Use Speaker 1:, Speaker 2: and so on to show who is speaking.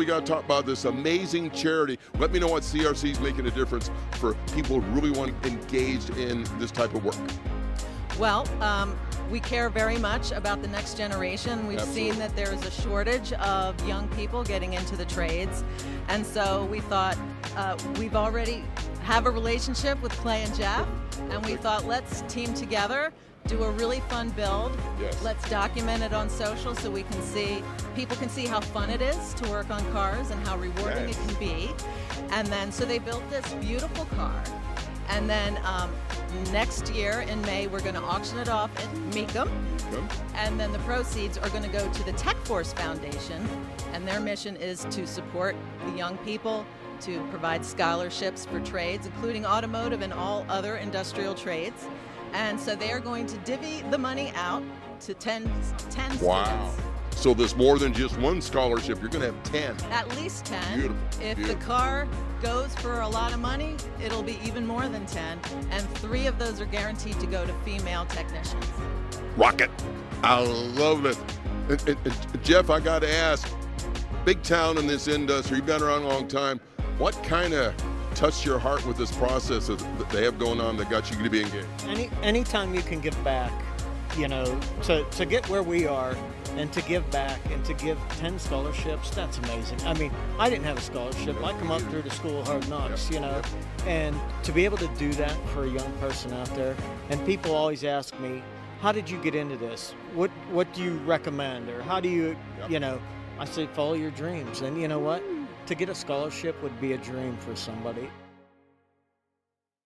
Speaker 1: we got to talk about this amazing charity. Let me know what CRC is making a difference for people who really want engaged in this type of work.
Speaker 2: Well, um, we care very much about the next generation. We've
Speaker 1: Absolutely.
Speaker 2: seen that there is a shortage of young people getting into the trades, and so we thought uh, we've already have a relationship with Clay and Jeff, and we thought let's team together, do a really fun build.
Speaker 1: Yes.
Speaker 2: Let's document it on social so we can see people can see how fun it is to work on cars and how rewarding
Speaker 1: Yes.
Speaker 2: it can be. And then so they built this beautiful car. And then um, next year in May, we're going to auction it off at
Speaker 1: Mecum.
Speaker 2: And then the proceeds are going to go to the Tech Force Foundation. And their mission is to support the young people, to provide scholarships for trades, including automotive and all other industrial trades. And so they are going to divvy the money out to 10, 10
Speaker 1: Wow.
Speaker 2: students.
Speaker 1: So there's more than just one scholarship. You're going to have 10.
Speaker 2: At least 10.
Speaker 1: Beautiful,
Speaker 2: If
Speaker 1: beautiful.
Speaker 2: the car goes for a lot of money, it'll be even more than 10. And three of those are guaranteed to go to female technicians.
Speaker 1: Rocket. I love it. And, and- and Jeff, I got to ask, big town in this industry, you've been around a long time. What kind of touched your heart with this process that that they have going on that got you to be engaged?
Speaker 3: Any anytime you can give back, you know, to, to get where we are and to give back and to give 10 scholarships, that's amazing. I mean, I didn't have a scholarship. I come up through the school hard knocks, you know, and to be able to do that for a young person out there, and people always ask me, how did you get into this? What what do you recommend or how do you, you know, I say follow your dreams. And you know what? To get a scholarship would be a dream for somebody.